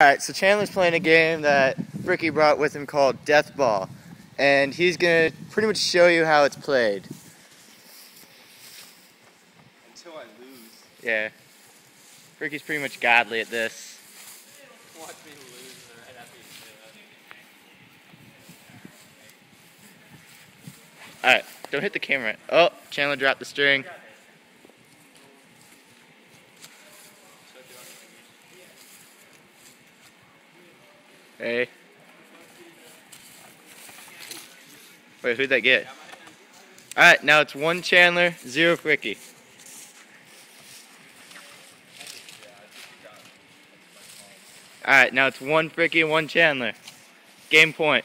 Alright, so Chandler's playing a game that Ricky brought with him called Death Ball. And he's gonna pretty much show you how it's played. Until I lose. Yeah. Ricky's pretty much godly at this. Watch me lose right after Alright, don't hit the camera. Oh, Chandler dropped the string. Hey. Wait, who'd that get? Alright, now it's one Chandler, zero Ricky. Alright, now it's one Ricky and one Chandler. Game point.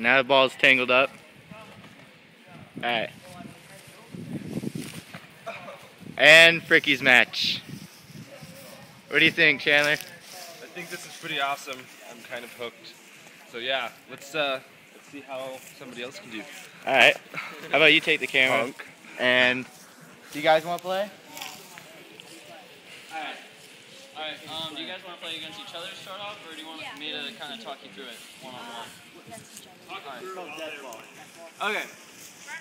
Now the ball's tangled up. Alright. And Fricky's match. What do you think, Chandler? I think this is pretty awesome. I'm kind of hooked. So yeah, let's uh, let's see how somebody else can do. Alright. How about you take the camera? Punk. And do you guys want to play? Alright. Alright, um, do you guys want to play against each other to start off, or do you want me to kind of talk you through it one on one? Okay.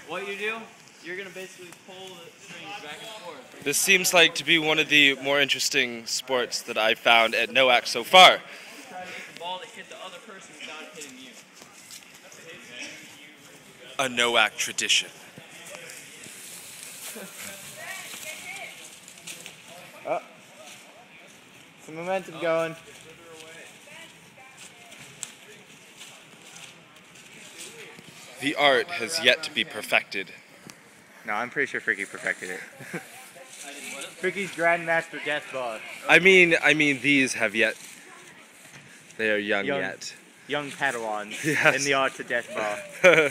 What you do, you're going to basically pull the strings back and forth. This seems like to be one of the more interesting sports that I found at NOAC so far. Try to get the ball to hit the other person without hitting you. A NOAC tradition. Some momentum going. The art has yet to be perfected. No, I'm pretty sure Fricky perfected it. Fricky's Grandmaster Death Ball. I mean, I mean, these have yet. They are young, Young. yet. Young Padawans Yes. in the art of Death Ball.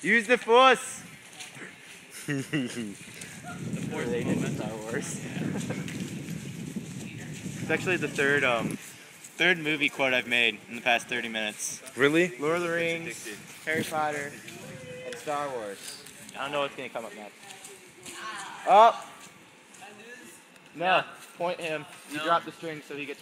Use the Force! Before they did Star Wars. it's actually the third um third movie quote I've made in the past 30 minutes. really? Lord of the Rings, Harry Potter, and Star Wars. I don't know what's gonna come up next. Oh! No, point him. You No. drop the string so he gets